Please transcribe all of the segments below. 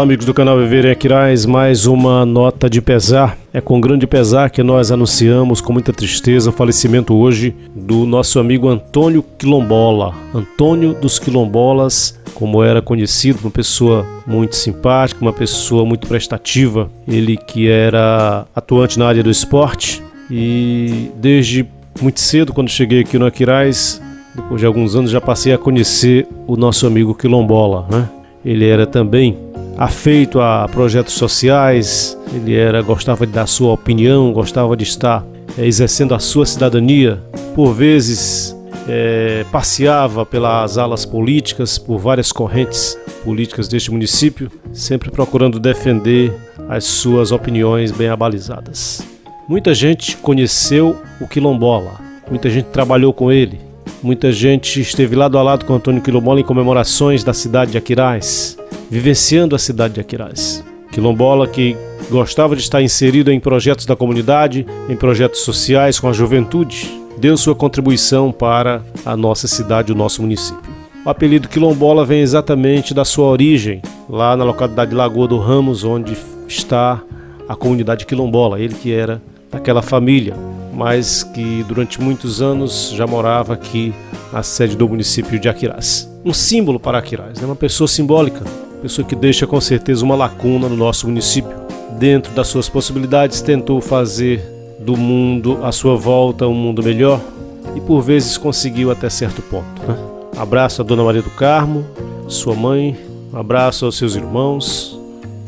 amigos do canal Viver em Aquiraz, mais uma nota de pesar. É com grande pesar que nós anunciamos com muita tristeza o falecimento hoje do nosso amigo Antônio Quilombola. Antônio dos Quilombolas, como era conhecido, uma pessoa muito simpática, uma pessoa muito prestativa. Ele que era atuante na área do esporte e desde muito cedo, quando cheguei aqui no Aquiraz, depois de alguns anos, já passei a conhecer o nosso amigo Quilombola, né? Ele era também afeito a projetos sociais, ele era gostava de dar sua opinião, gostava de estar é, exercendo a sua cidadania. Por vezes é, passeava pelas alas políticas, por várias correntes políticas deste município, sempre procurando defender as suas opiniões bem abalizadas. Muita gente conheceu o Quilombola, muita gente trabalhou com ele, muita gente esteve lado a lado com Antônio Quilombola em comemorações da cidade de Aquiraz vivenciando a cidade de Aquiraz. Quilombola que gostava de estar inserido em projetos da comunidade, em projetos sociais com a juventude, deu sua contribuição para a nossa cidade, o nosso município. O apelido Quilombola vem exatamente da sua origem, lá na localidade de Lagoa do Ramos, onde está a comunidade quilombola, ele que era daquela família, mas que durante muitos anos já morava aqui na sede do município de Aquiraz. Um símbolo para Aquiraz, é uma pessoa simbólica, pessoa que deixa com certeza uma lacuna no nosso município. Dentro das suas possibilidades, tentou fazer do mundo à sua volta um mundo melhor e por vezes conseguiu até certo ponto. Né? Abraço a Dona Maria do Carmo, sua mãe, um abraço aos seus irmãos,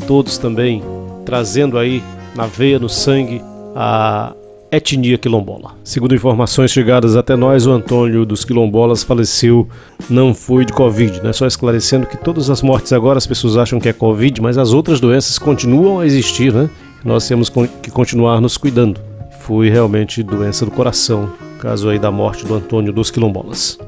todos também trazendo aí na veia, no sangue, a etnia quilombola. Segundo informações chegadas até nós, o Antônio dos quilombolas faleceu, não foi de Covid, né? Só esclarecendo que todas as mortes agora as pessoas acham que é Covid, mas as outras doenças continuam a existir, né? Nós temos que continuar nos cuidando. Foi realmente doença do coração, caso aí da morte do Antônio dos quilombolas.